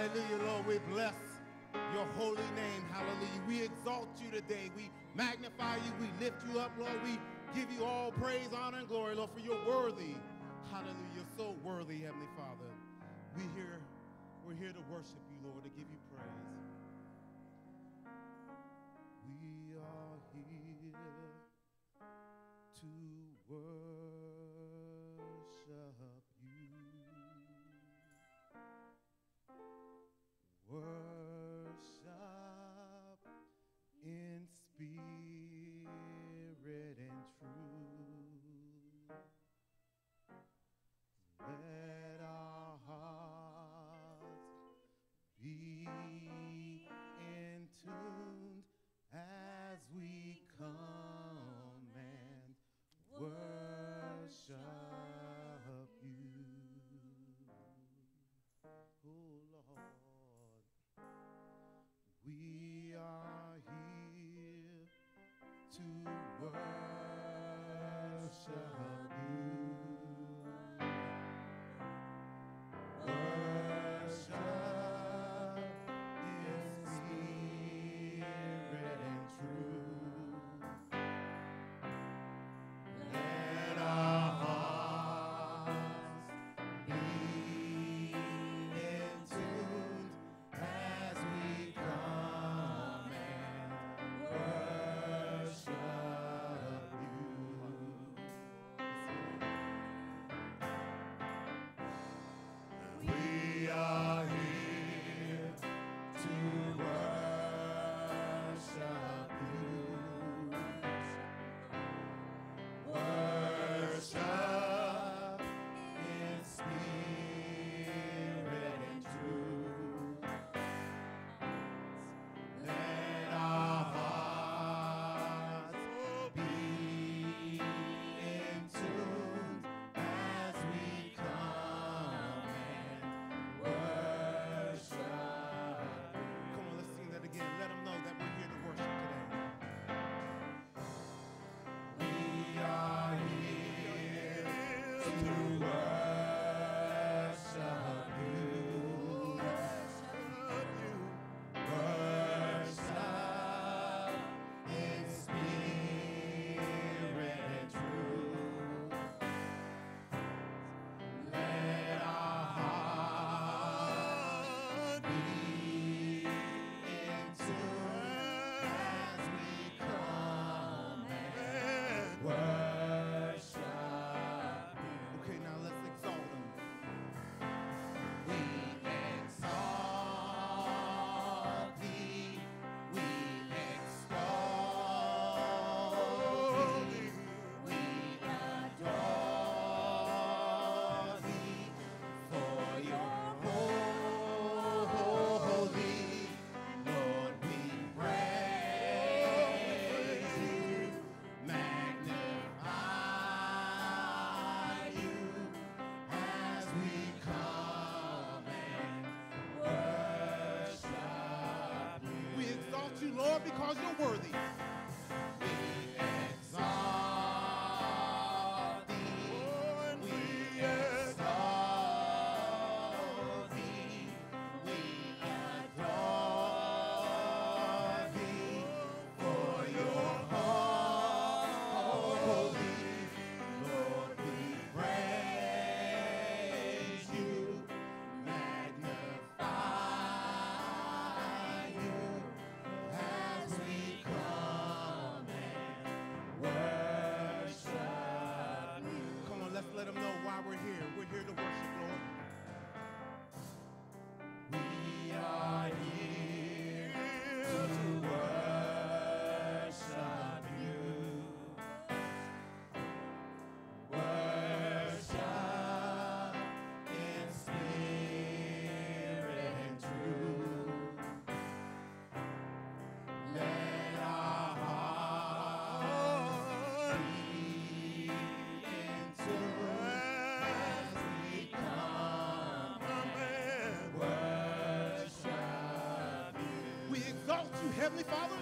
Hallelujah, Lord. We bless your holy name. Hallelujah. We exalt you today. We magnify you. We lift you up, Lord. We give you all praise, honor, and glory, Lord, for you're worthy. Hallelujah. You're so worthy, Heavenly Father. We here, we're here to worship you, Lord, to give you praise. We are here to worship. Because you're worthy. Heavenly Father,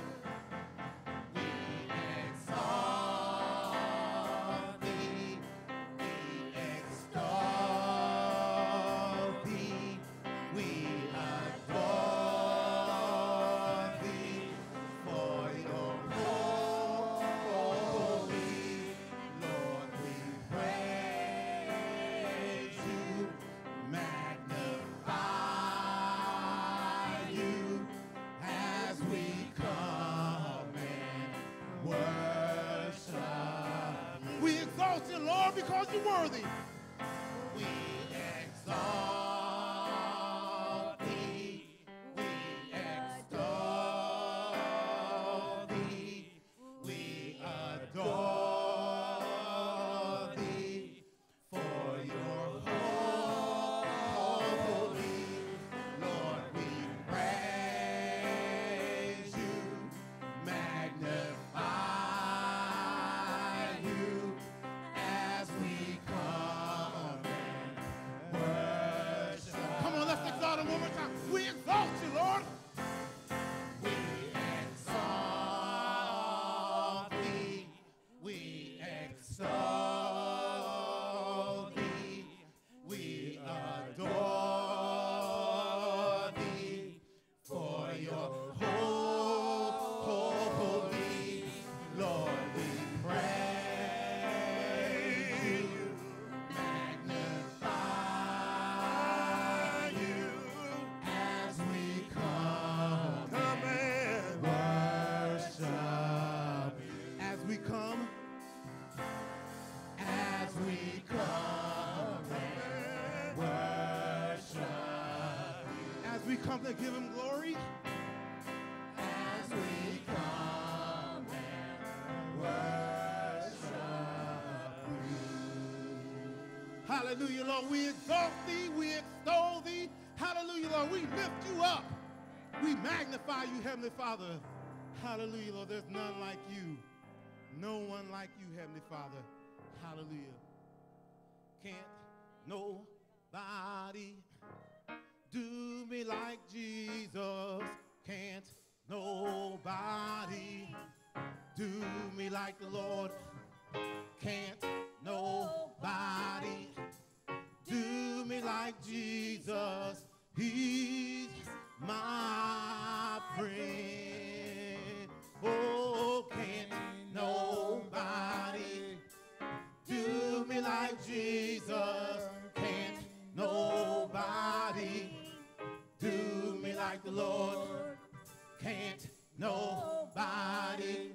because you're worthy. Come to give him glory? As we come and worship you. Hallelujah, Lord. We exalt thee, we extol thee. Hallelujah, Lord. We lift you up. We magnify you, Heavenly Father. Hallelujah, Lord. There's none like you. No one like you, Heavenly Father. Hallelujah. Can't nobody do me like Jesus. Can't nobody do me like the Lord. Can't nobody do me like Jesus. He's my friend. Oh, can't nobody do me like Jesus. Can't nobody like the Lord. Can't nobody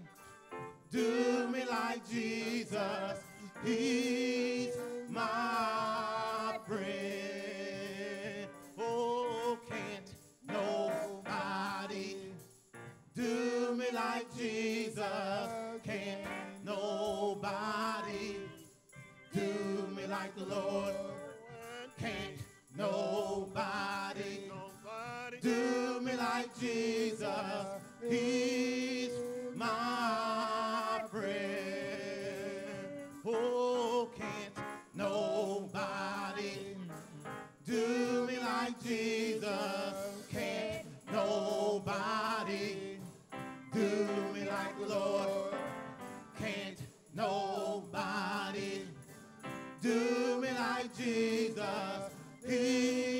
do me like Jesus. He's my friend. Oh, can't nobody do me like Jesus. Can't nobody do me like the Lord. Can't nobody. Jesus He's my friend. Oh, can't nobody do me like Jesus. Can't nobody do me like the Lord. Can't nobody do me like Jesus. He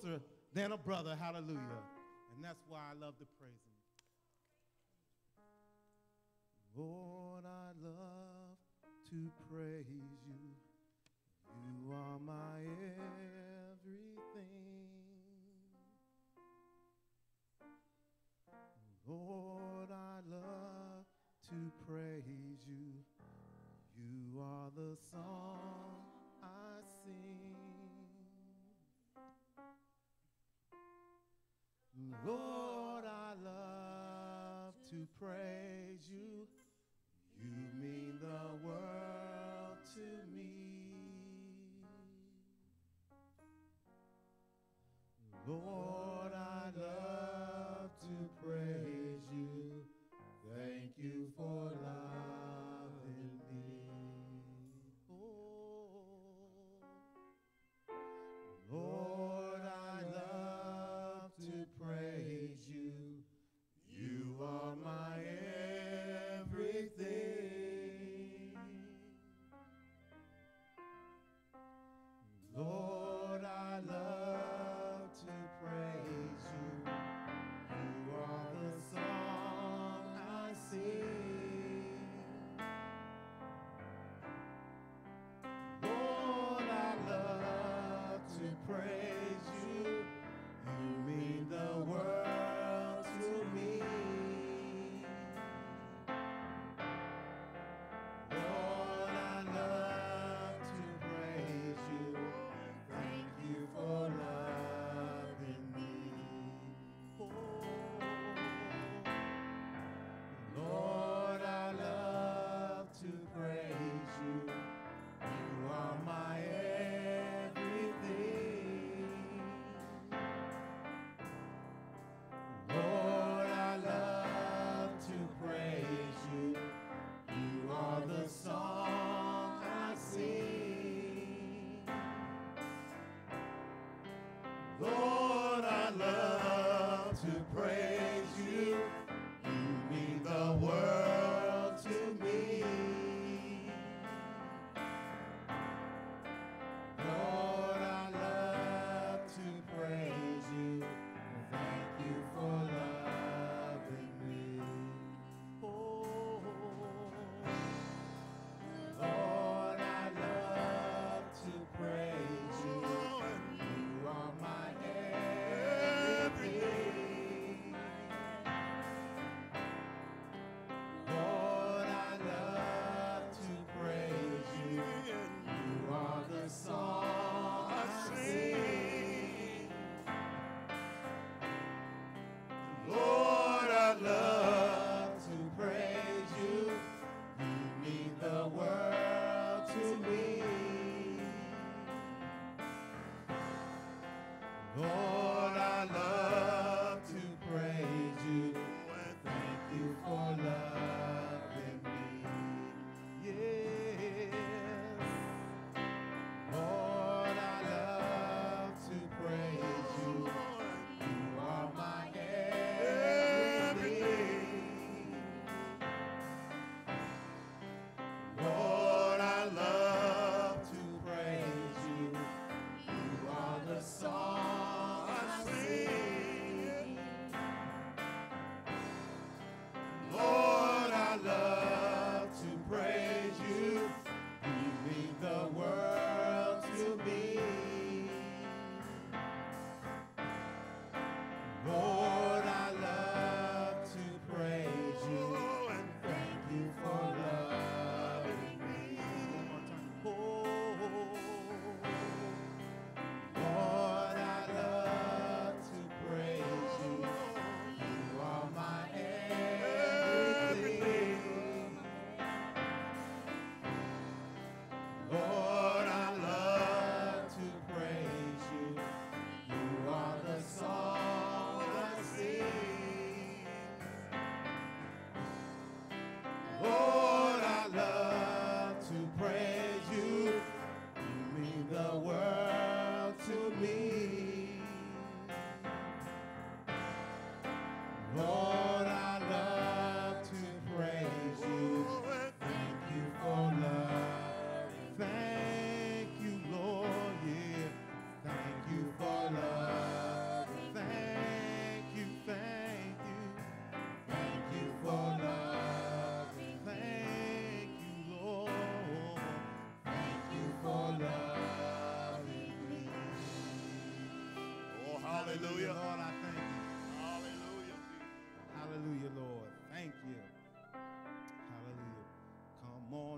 closer than a brother. Hallelujah. And that's why I love to praise him. Lord, I love to praise you. You are my everything. Lord, I love to praise you. You are the sun. pray.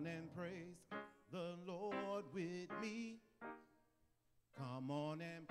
on and praise the Lord with me. Come on and